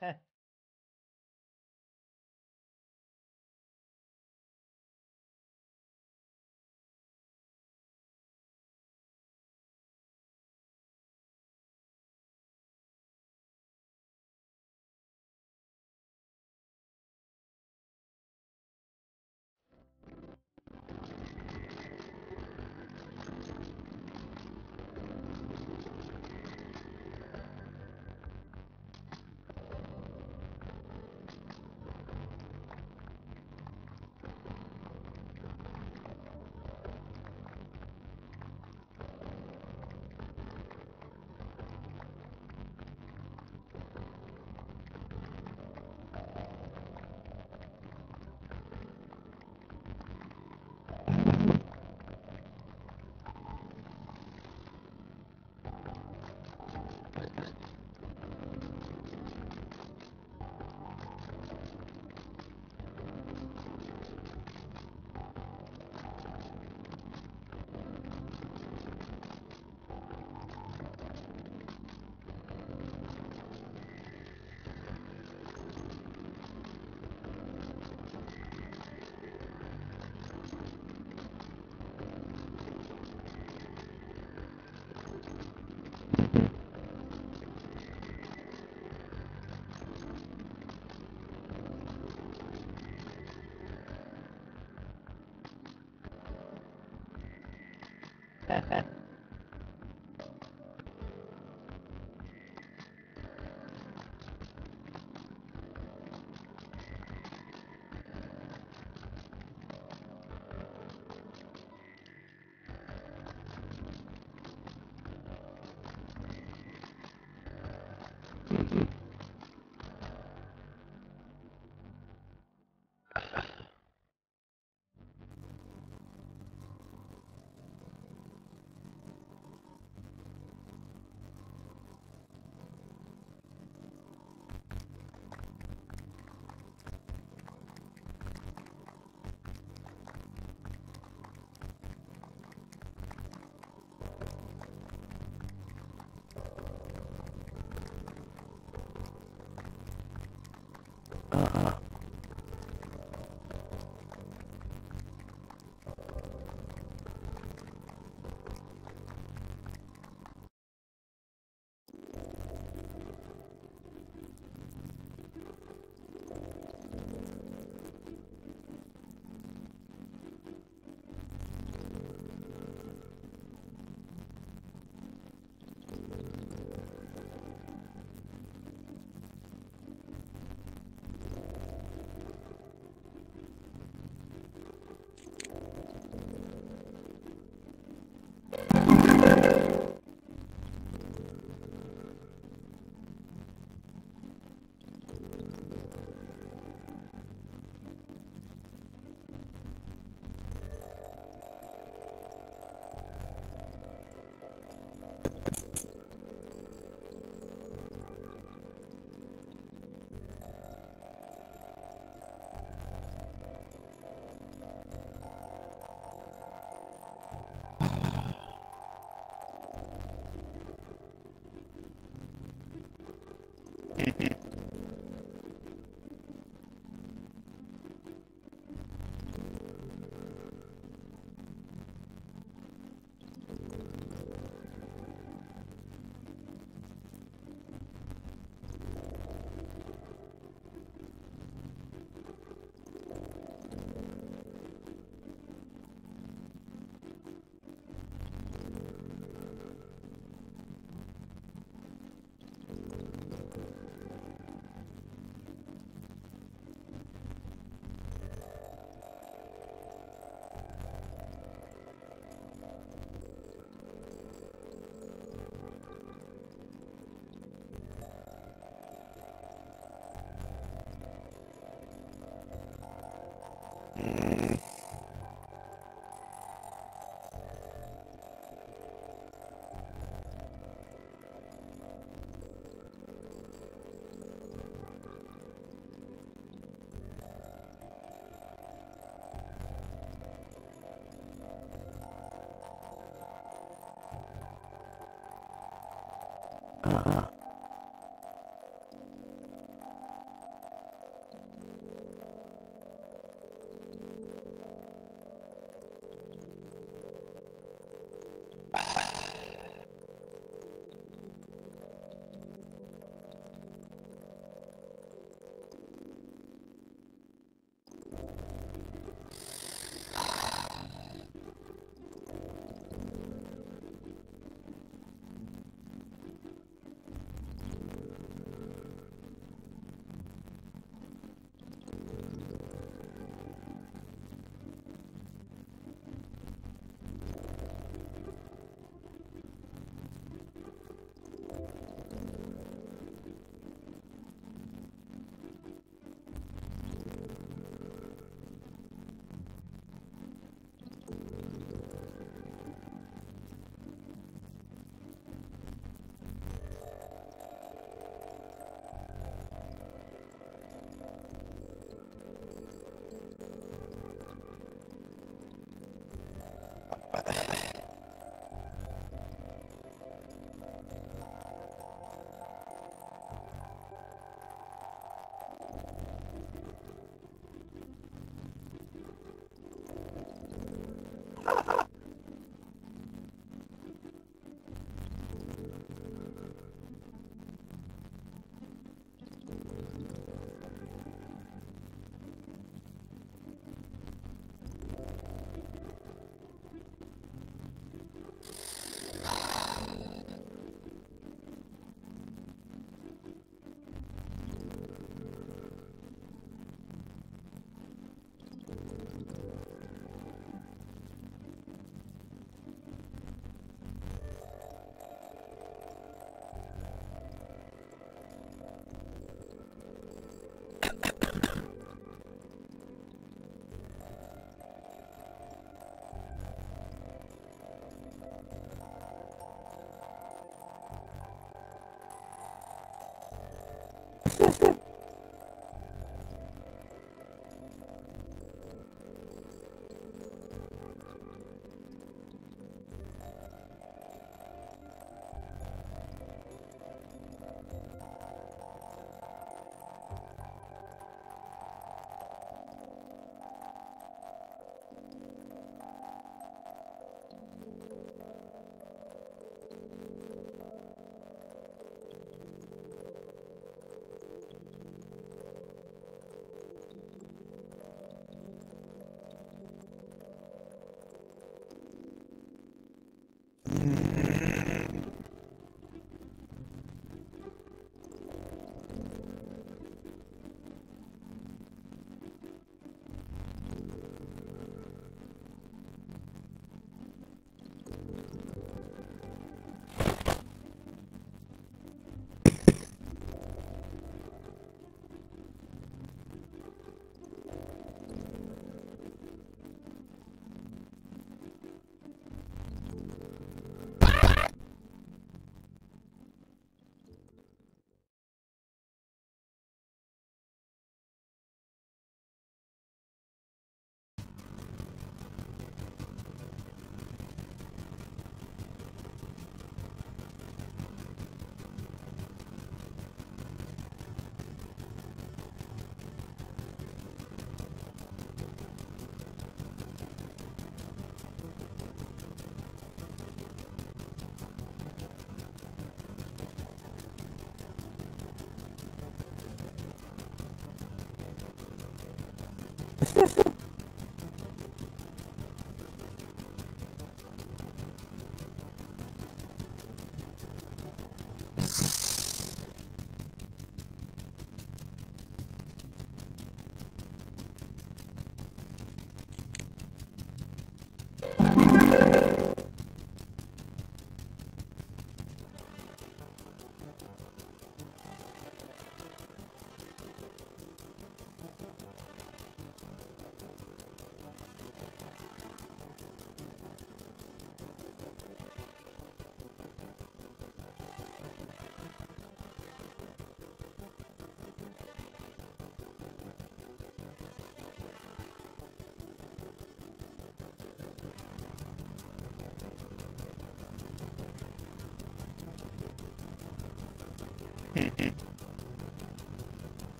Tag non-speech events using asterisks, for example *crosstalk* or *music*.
Heh. *laughs*